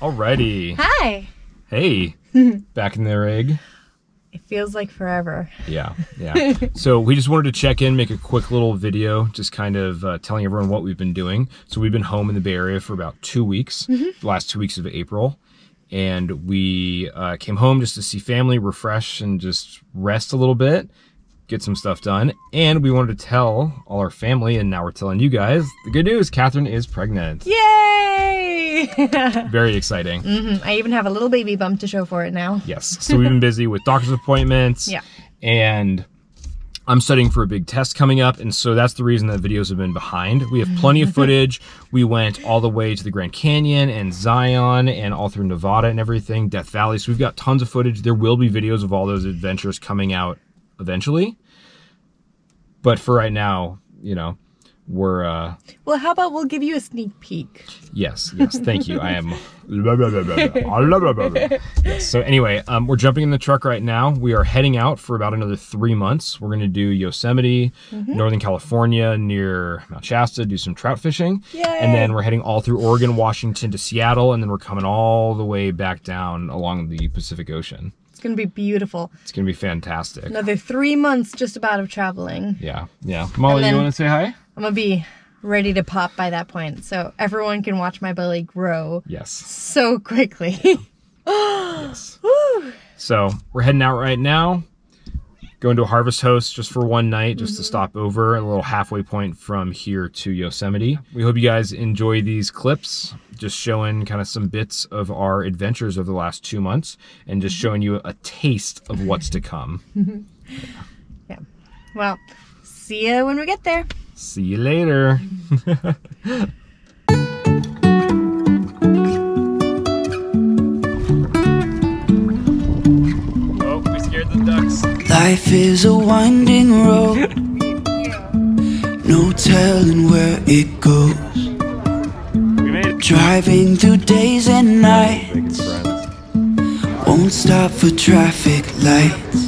Alrighty. Hi. Hey, back in the rig. It feels like forever. Yeah, yeah. so we just wanted to check in, make a quick little video, just kind of uh, telling everyone what we've been doing. So we've been home in the Bay Area for about two weeks, the last two weeks of April. And we uh, came home just to see family, refresh, and just rest a little bit, get some stuff done. And we wanted to tell all our family, and now we're telling you guys the good news Katherine is pregnant. Yay! Very exciting. Mhm, I even have a little baby bump to show for it now. Yes. So we've been busy with doctor's appointments. Yeah. And I'm studying for a big test coming up. And so that's the reason that videos have been behind. We have plenty of footage. We went all the way to the Grand Canyon and Zion and all through Nevada and everything, Death Valley. So we've got tons of footage. There will be videos of all those adventures coming out eventually. But for right now, you know, we're uh Well, how about we'll give you a sneak peek? Yes, yes, thank you. I am. yes. So anyway, um, we're jumping in the truck right now. We are heading out for about another three months. We're going to do Yosemite, Northern California, near Mount Shasta, do some trout fishing, Yay! and then we're heading all through Oregon, Washington to Seattle, and then we're coming all the way back down along the Pacific Ocean. It's gonna be beautiful. It's going to be fantastic. Another three months just about of traveling. Yeah, yeah. Molly, then- you want to say hi? I'm gonna be ready to pop by that point, so everyone can watch my belly grow Yes. so quickly. Yes. So we're heading out right now. Going to a harvest host just for one night, just to mm-hmm. stop over a little halfway point from here to Yosemite. We hope you guys enjoy these clips, just showing kind of some bits of our adventures over the last two months and just showing you a taste of what's to come. yeah. Well, see you when we get there. See you later. oh, we scared the ducks. Life is a winding road, no telling where it goes. We made it. Driving through days and nights, won't stop for traffic lights.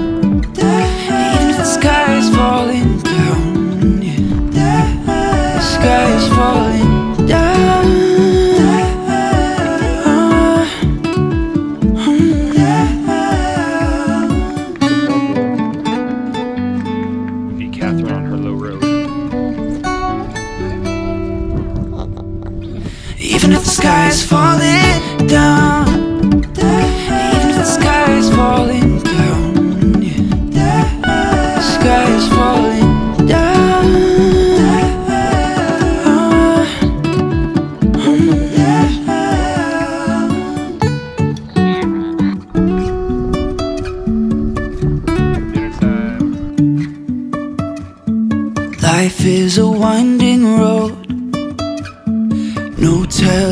The sky is falling down. Even if the sky is falling down. The sky is falling down. Dinner time. Life is a winding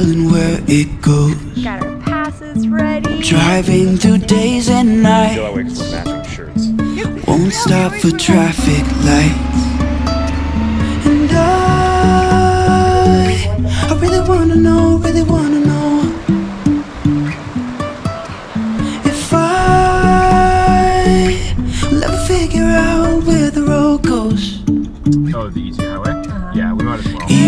telling where it goes. Got our passes ready. Driving through days and nights, that way because matching shirts. Won't stop for traffic lights. And I, I really wanna know, really wanna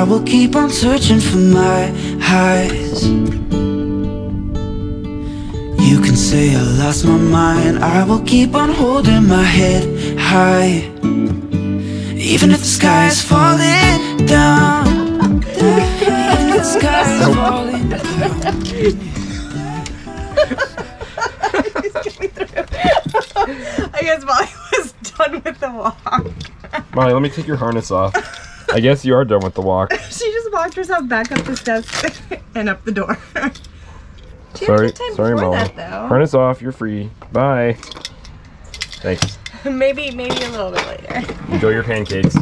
I will keep on searching for my highs. You can say I lost my mind, I will keep on holding my head high. Even if the sky is falling down, even if the sky is falling down. I guess Molly was done with the walk. Molly, let me take your harness off. I guess you are done with the walk. She just walked herself back up the steps and up the door. Sorry, sorry, before Molly. that, though. Harness off. You're free. Bye. Thanks. maybe, maybe a little bit later. Enjoy your pancakes.